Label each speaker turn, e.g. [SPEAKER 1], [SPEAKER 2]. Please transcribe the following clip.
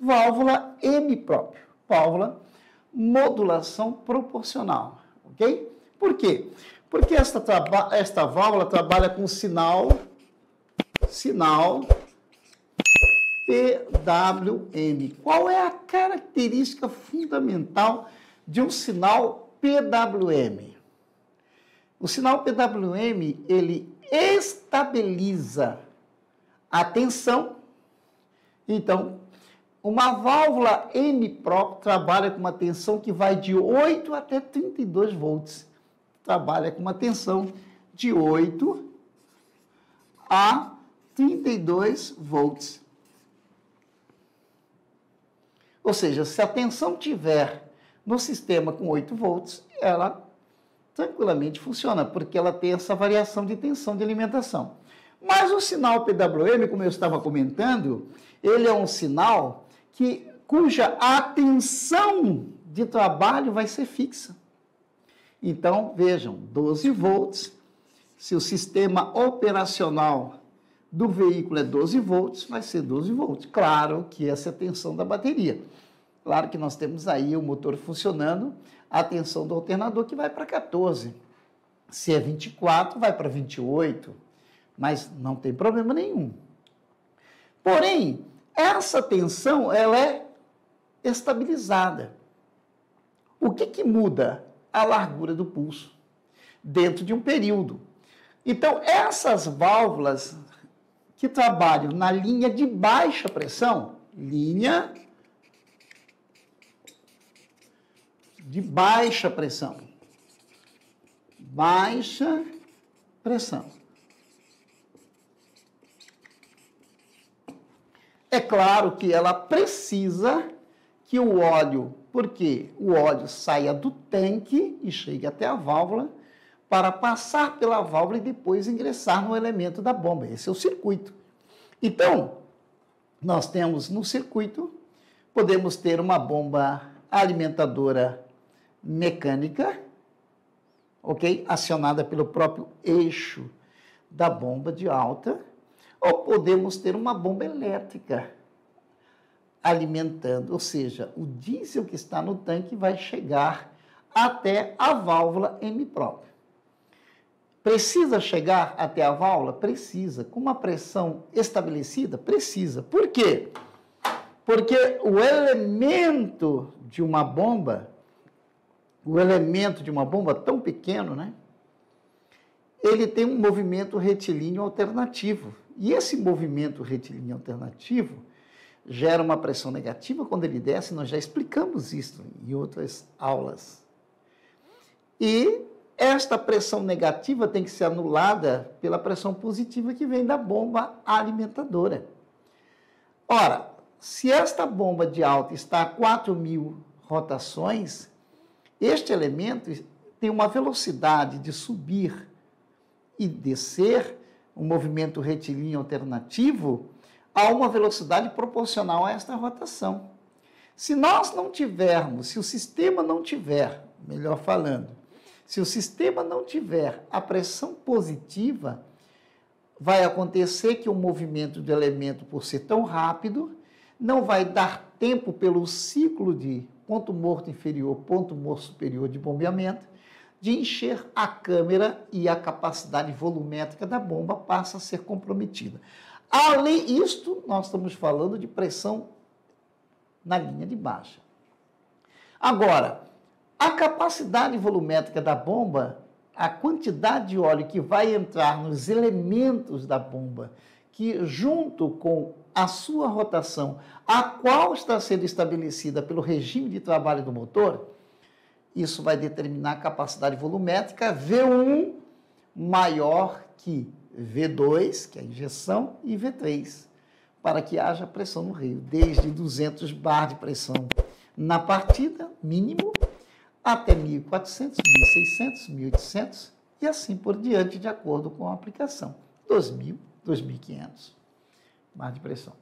[SPEAKER 1] válvula M próprio, válvula modulação proporcional, ok? Por quê? Porque esta, esta válvula trabalha com sinal, sinal PWM. Qual é a característica fundamental de um sinal PWM? O sinal PWM, ele estabiliza a tensão. Então, uma válvula M-PRO trabalha com uma tensão que vai de 8 até 32 volts. Trabalha com uma tensão de 8 a 32 volts. Ou seja, se a tensão tiver no sistema com 8 volts, ela tranquilamente funciona, porque ela tem essa variação de tensão de alimentação. Mas o sinal PWM, como eu estava comentando, ele é um sinal que, cuja atenção de trabalho vai ser fixa. Então, vejam, 12 volts, se o sistema operacional do veículo é 12 volts, vai ser 12 volts. Claro que essa é a tensão da bateria. Claro que nós temos aí o motor funcionando, a tensão do alternador que vai para 14. Se é 24, vai para 28, mas não tem problema nenhum. Porém, essa tensão ela é estabilizada. O que, que muda? A largura do pulso dentro de um período. Então, essas válvulas que trabalham na linha de baixa pressão, linha de baixa pressão. Baixa pressão. É claro que ela precisa que o óleo, porque o óleo saia do tanque e chegue até a válvula para passar pela válvula e depois ingressar no elemento da bomba. Esse é o circuito. Então, nós temos no circuito, podemos ter uma bomba alimentadora mecânica, ok? Acionada pelo próprio eixo da bomba de alta, ou podemos ter uma bomba elétrica alimentando, ou seja, o diesel que está no tanque vai chegar até a válvula M própria. Precisa chegar até a válvula? Precisa. Com uma pressão estabelecida? Precisa. Por quê? Porque o elemento de uma bomba o elemento de uma bomba tão pequeno, né? Ele tem um movimento retilíneo alternativo. E esse movimento retilíneo alternativo gera uma pressão negativa quando ele desce, nós já explicamos isso em outras aulas. E esta pressão negativa tem que ser anulada pela pressão positiva que vem da bomba alimentadora. Ora, se esta bomba de alta está a 4 mil rotações, este elemento tem uma velocidade de subir e descer, um movimento retilíneo alternativo, a uma velocidade proporcional a esta rotação. Se nós não tivermos, se o sistema não tiver, melhor falando, se o sistema não tiver a pressão positiva, vai acontecer que o movimento do elemento, por ser tão rápido, não vai dar tempo pelo ciclo de ponto morto inferior, ponto morto superior de bombeamento, de encher a câmera e a capacidade volumétrica da bomba passa a ser comprometida. Além disto, nós estamos falando de pressão na linha de baixa. Agora, a capacidade volumétrica da bomba, a quantidade de óleo que vai entrar nos elementos da bomba, que junto com a sua rotação, a qual está sendo estabelecida pelo regime de trabalho do motor, isso vai determinar a capacidade volumétrica V1 maior que V2, que é a injeção, e V3, para que haja pressão no rio, desde 200 bar de pressão na partida, mínimo, até 1.400, 1.600, 1.800 e assim por diante, de acordo com a aplicação. 2.000, 2.500 bar de pressão.